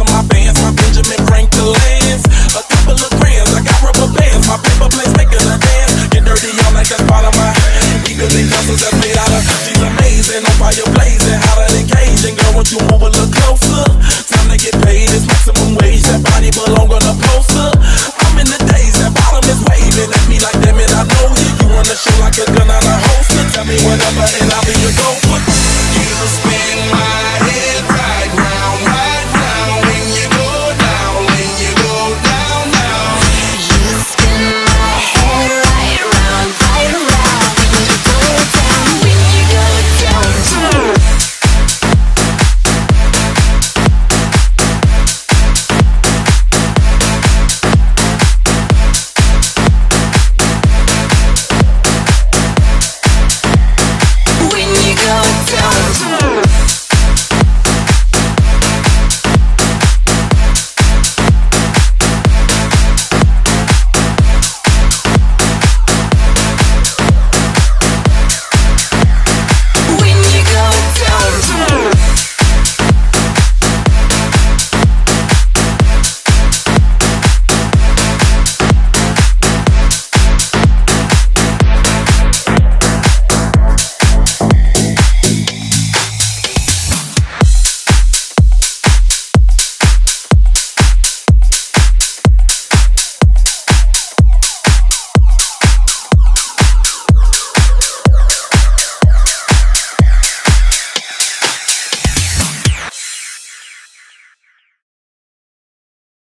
to my bands, my Benjamin Franklin's. A couple of grams, I got rubber bands, my paper plates making a dance. Get dirty all like that's part of my hand. Legally muscles that's made out of. She's amazing, on fire blazing, hotter than Cajun. Girl, won't you move a little closer?